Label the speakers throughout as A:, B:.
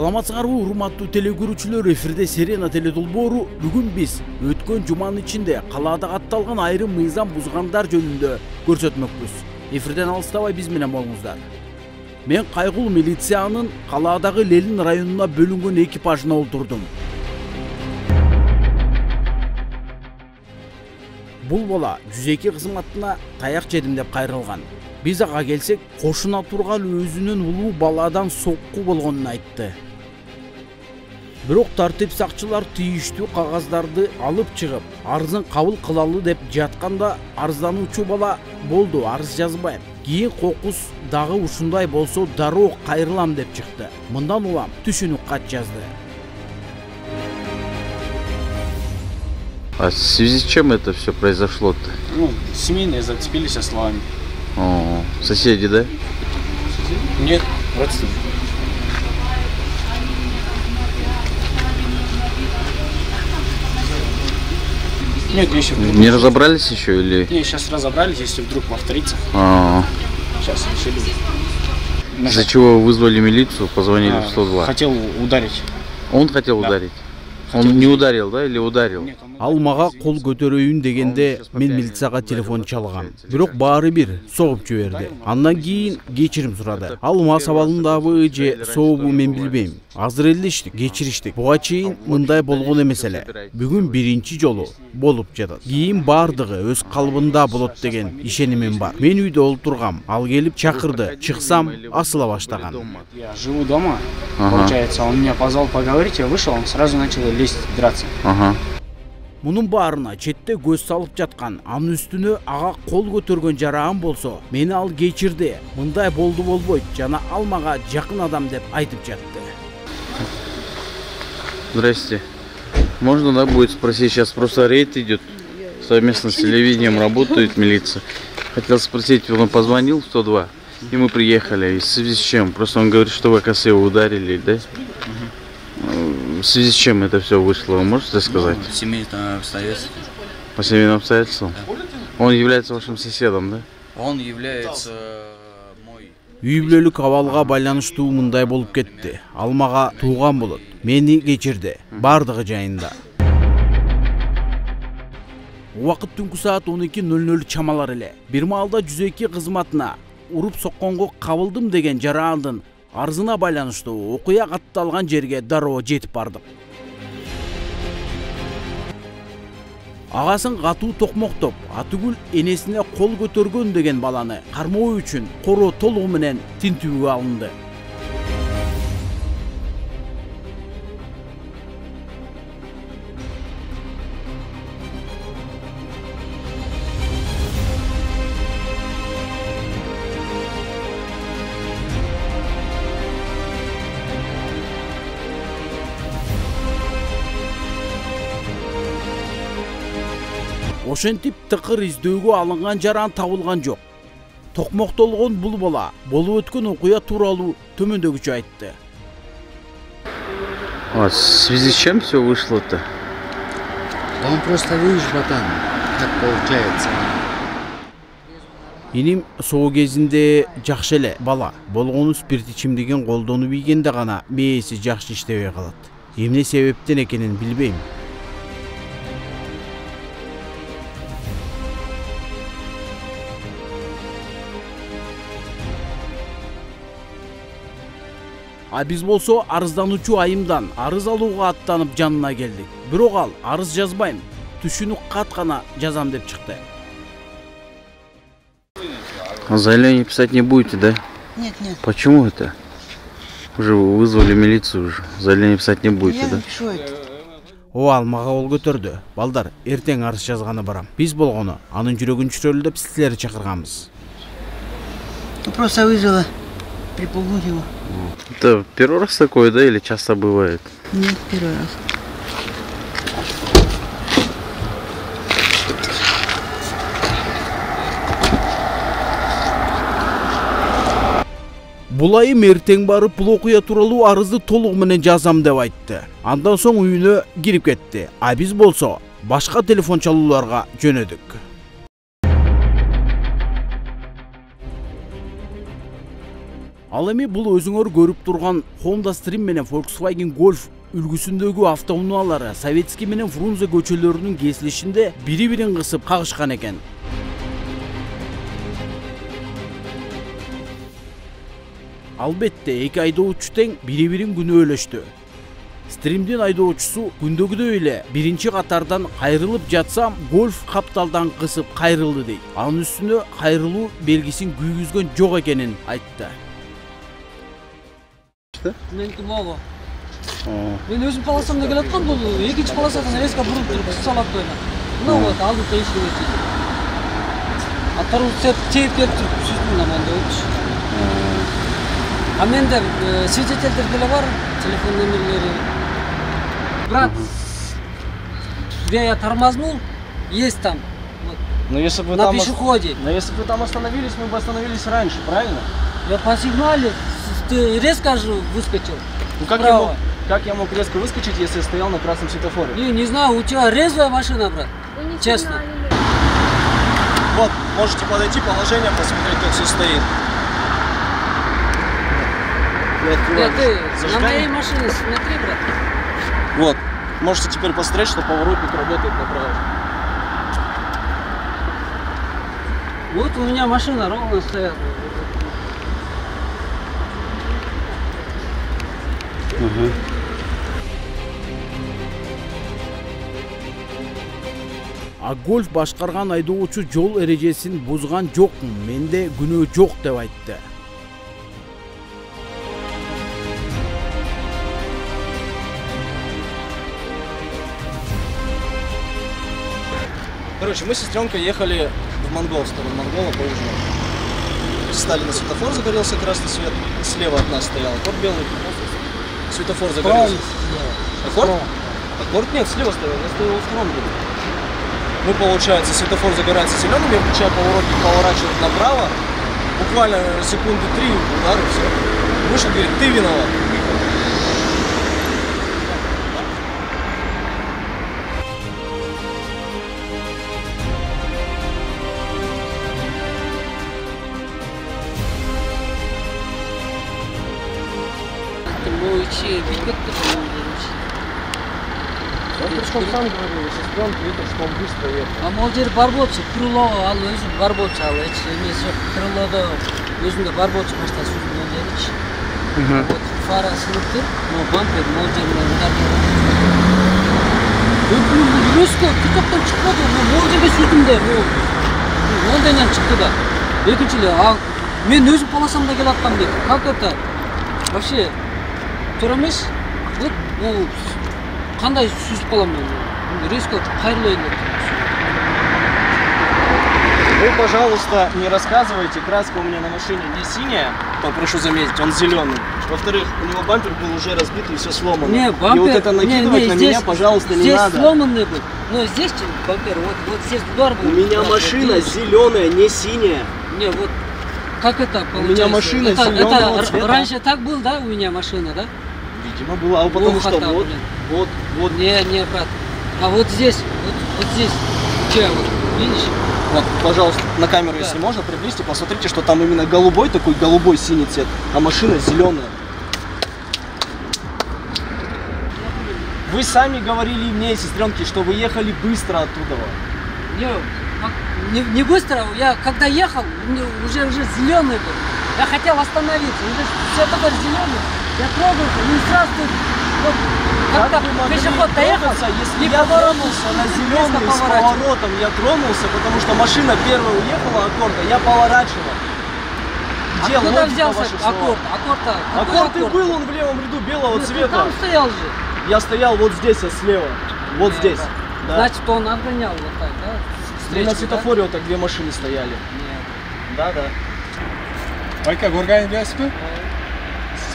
A: саламатсыңарбы урматтуу теле көрүүчүлөр эфирде серена теле долбоору бүгүн биз өткөн жуманын ичинде калаада катталган айрым мыйзам бузгандар жөнүндө көрсөтмөкпүз. Эфирден алыстабай биз менен болуңуздар. Мен кайгул милициянын калаадагы ленин районуна бөлүнгөн экипажына олтурдум. Бул бала жүз эки кызматына таяк жедим деп кайрылган. Биз ага келсек кошуна турган өзүнүн улуу баладан сокку болгонун айтты. Бирок тартип сакчылар тийиштүү кагаздарды алып чыгып арызын кабыл кылалы деп жатканда арыздануучу бала болду арыз жазбайм кийин кокус дагы ушундай болсо дароо кайрылам деп чыкты мындан улам түшүнүк кат жазды
B: А в связи с чем это все произошло-то?
C: Ну, семейные зацепились со словами.
B: О, соседи, да?
C: Нет, родственники. Нет, еще
B: Не разобрались еще или?
C: Не, сейчас разобрались, если вдруг повторится.
B: А,
C: Сейчас решили.
B: из-за чего вы вызвали милицию, позвонили
C: А,
B: в 102?
C: Хотел ударить.
B: Он хотел
C: Да.
B: ударить? Он не ударил, да, или ударил?
A: Ал мага кол көтөрөйүн дегенде мен милицияга телефон чалгам бирок баары бир согуп жиберди андан кийин кечирим сурады ал мас абалындабы же сообу мен билбейм азыр эле иштик кечириштик буга чейин мындай болгон эмес эле бүгүн биринчи жолу болуп жатат кийин баардыгы өз калыбында болот деген ишенимим бар. Мен үйдө олтургам ал келип чакырды чыксам асыла баштаган
C: Я живу дома, получается, он меня позвал поговорить, я вышел, он сразу начал лезть, драться.
B: Ага.
A: мунун баарына четте көз салып жаткан анын үстүнө ага кол көтөргөн жараам болсо мени ал кечирди мындай болду болбойт жана ал мага жакын адам деп айтып жатты
B: Здрасте. Можно, да, будет спросить? Сейчас просто рейд идет. Совместно с телевидением работает милиция. Хотел спросить, он позвонил в 102, и мы приехали. И в связи с чем? Просто он говорит, что вы, его ударили, да? Э, В связи с чем это все вышло, вы можете сказать?
D: Семейное обстоятельство.
B: По семейным обстоятельствам? Он является вашим соседом, да?
D: Он является мой
A: үй бүлөлүк абалга байланыштуу мындай болуп кетти ал мага тууган болот мени кечирди баардыгы жайында убакыт түнкү саат он эки нөл нөл чамалар эле бир маалда жүз эки кызматына уруп сокконго кабылдым деген жарандын арызына байланыштуу окуя катталган жерге дароо жетип бардык агасын катуу токмоктоп атүгүл энесине кол көтөргөн деген баланы кармоо үчүн короо толугу менен тинтүүгө алынды. Ошентип тыкыр издөөгө алынган жаран табылган жок токмоктолгон бул бала болуп өткөн окуя тууралуу төмөндөгүчө айтты.
B: А в связи с чем все вышло-то?
E: Да он просто видишь, братан, как получается.
A: иним соо кезинде жакшы эле бала. Болгону спирт ичимдигин колдонуп ийгенде гана мээси жакшы иштебей калат. Эмне себептен экенин билбейм. А биз болсо арыздануучу айымдан арыз алууга аттанып жанына келдик бирок ал арыз жазбайм түшүнүк кат гана жазам деп чыкты
B: А Заявление писать не будете, да?
E: Нет, нет,
B: Почему это? Уже вы вызвали милицию уже. Заявление писать не будете,
E: я
B: да?
E: напишу это.
A: ал мага кол көтөрдү балдар эртең арыз жазганы барам биз болгону анын жүрөгүн түшүрөлү деп силерди чакырганбыз
E: просто вызвала его.
B: Это первый раз такое, да, или часто бывает?
E: Нет, первый раз.
A: бул айым эртең барып бул окуя тууралуу арызды толугу менен жазам деп айтты андан соң үйүнө кирип кетти а биз болсо башка телефон чалууларга жөнөдүк ал эми бул өзүңөр көрүп турган honda stream менен volkswagen golf үлгүсүндөгү автоунаалары советский менен фрунзе көчөлөрүнүн кесилишинде бири бирин кысып кагышкан экен. Албетте эки айдоочу тең бири бирин күнөөлөштү стримдин айдоочусу күндөгүдөй эле биринчи катардан кайрылып жатсам гольф капталдан кысып кайрылды дейт. Анын үстүнө кайрылуу белгисин күйгүзгөн жок экенин айтты.
C: chiqdi meniki
B: movo
C: men o'zim polosamda kelayotgan bo'ldim ikkinchi polosadan резко burib turib solib qo'ygan nima bo'ladi albatta hech nima а tormoz tegib kelib turib suzdim manda o'tish а menda свидетельдерделе bor telefon номерлери брат где я тормознул есть там
F: но если бы
C: на
F: там
C: пешеходе.
F: Но если бы там остановились, мы бы остановились раньше, правильно?
C: Я посигналил, ты резко же выскочил
F: Ну как я, мог, как я мог резко выскочить, если я стоял на красном светофоре?
C: не не знаю у тебя резвая машина брат Честно.
F: Вот, можете подойти, положение посмотреть, как все стоит. Я
C: Нет, ты на
F: зажигание.
C: моей машине смотри брат
F: Вот, можете теперь посмотреть, что поворотник работает направо.
C: Вот у меня машина ровно стоят.
A: а гольф башкарган айдоочу жол эрежесин бузган жокмун менде күнөө жок деп айтты
F: Короче, мы с сестренкой ехали в Монгол, в сторону Монгола поужинать. Стали на светофор, загорелся красный свет. Слева от нас стоял аккорд белый. Светофор загорелся. Аккорд? Аккорд нет, слева стоял, я стоял во втором ряду. Мы, получается, светофор загорается зеленым, я включаю поворотник, поворачивает направо. Буквально секунды три, удар и все. Вышел, говорит, ты виноват. Он причем сам говорил, сестренка что он быстро ехал.
C: А мол жер бар болчу крыло ал өзү бар болчу ал эч эмеси жок крылодо өзүндө бар болчу вот фара сынып тур могу бампер менен пикаптан чыкпады да чыкты да экинчи эле мен өзүм полосамда келаткам дейт как это вообще туура эмес вот кандай сүзүп калам мен резко кайрылайын деп
F: Вы, пожалуйста, не рассказывайте, краска у меня на машине не синяя, попрошу заметить, он зеленый. Во-вторых, у него бампер был уже разбит и все сломано.
C: Не, бампер.
F: И вот это накидывать
C: не, не,
F: на
C: здесь,
F: меня, пожалуйста, не
C: здесь
F: надо.
C: сломанный был. Но здесь бампер, вот, вот здесь удар был.
F: У меня
C: Вот
F: машина
C: здесь.
F: зеленая, не синяя.
C: Не, вот как это
F: У меня
C: получается?
F: машина
C: это,
F: зелёного
C: это
F: цвета.
C: раньше так был, да, у меня машина, да?
F: Видимо, было. А потому
C: Ох,
F: что
C: это,
F: вот,
C: блин.
F: вот, вот.
C: Не, не, брат. А вот здесь, вот, вот здесь, че, вот, видишь?
F: Вот, пожалуйста, на камеру,
C: Да.
F: если можно, приблизьте, посмотрите, что там именно голубой такой, голубой синий цвет, а машина зеленая. Вы сами говорили мне, сестренки, что вы ехали быстро оттуда.
C: Не, не, не быстро, я когда ехал, уже, уже зеленый был. Я хотел остановиться, уже все такое зеленый. Я трогался, ну и сразу тут, вот, когда
F: Как вы могли
C: пешеход доехал,
F: если я тронулся на зеленый с поворотом, я тронулся, потому что машина первая уехала аккорда, я поворачивал. Где
C: Откуда
F: логика
C: взялся аккорд? Какой
F: Аккорд и был он в левом ряду белого
C: Ну, ты
F: цвета.
C: там стоял же.
F: Я стоял вот здесь, а слева. Вот
C: Не,
F: здесь.
C: да.
F: Да.
C: Значит, он отгонял вот так, да?
F: И
C: Встречку,
F: на светофоре вот так две машины стояли.
C: да?
F: Да, да.
G: Байка Горгань білясыз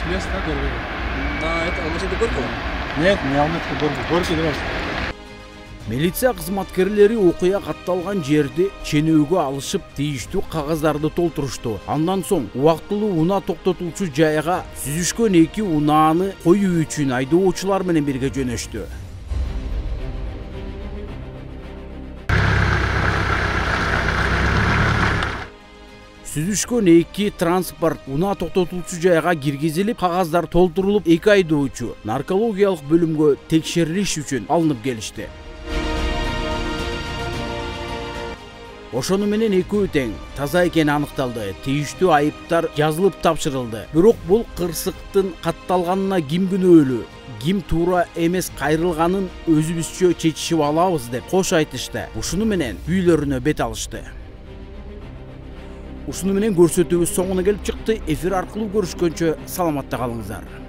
G: Білесіз да Горгань?
F: На это, машине Горького?
G: Нет, не Алматыда Горки. Горки деп
A: милиция кызматкерлери окуя катталган жерди ченөөгө алышып тийиштүү кагаздарды толтурушту андан соң убактылуу унаа токтотулчу жайга сүзүшкөн эки унааны коюу үчүн айдоочулар менен бирге жөнөштү сүзүшкөн эки транспорт унаа токтотулчу жайга киргизилип кагаздар толтурулуп эки айдоочу наркологиялык бөлүмгө текшерилиш үчүн алынып келишти. Ошону менен экөө тең таза экени аныкталды. Тийиштүү айыптар жазылып тапшырылды. Бирок бул кырсыктын катталганына ким күнөөлүү ким туура эмес кайрылганын өзүбүзчө чечишип алабыз деп кош айтышты. Ушуну менен үйлөрүнө бет алышты. Ушуну менен көрсөтүүбүз соңуна келип чыкты. Эфир аркылуу көрүшкөнчө саламатта калыңыздар.